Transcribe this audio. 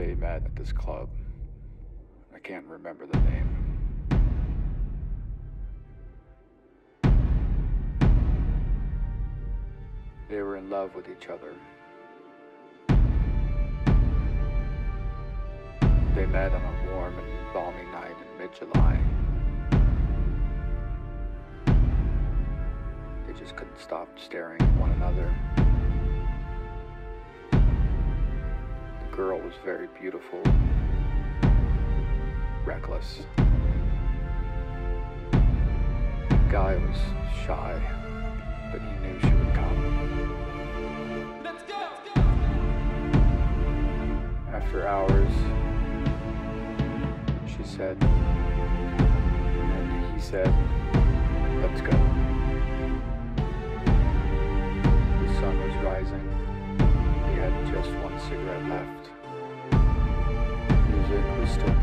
they met at this club. I can't remember the name. They were in love with each other. They met on a warm and balmy night in mid July. They just couldn't stop staring at one another. Girl was very beautiful, reckless. The guy was shy, but he knew she would come. After hours, she said, and he said, let's go. The sun was rising. He had just one cigarette left. Music